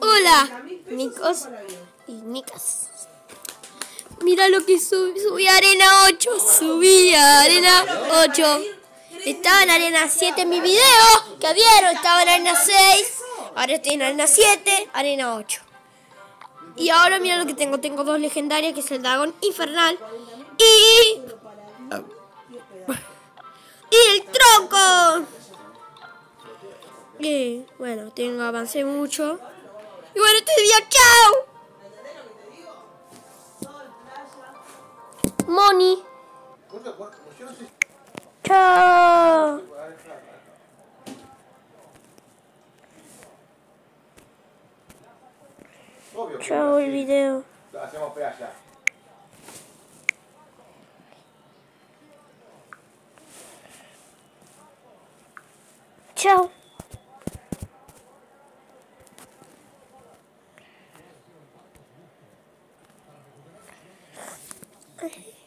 Hola, Nicos y Nicas. Mira lo que subí, subí a arena 8, subí a arena 8. Estaba en arena 7 en mi video, que vieron, estaba en arena 6, ahora estoy en arena 7, arena 8. Y ahora mira lo que tengo, tengo dos legendarias, que es el dragón infernal. Y Bueno, tengo, avancé mucho. Y bueno, este día, chao. Moni. Chao. Chao el video. Chao. Okay.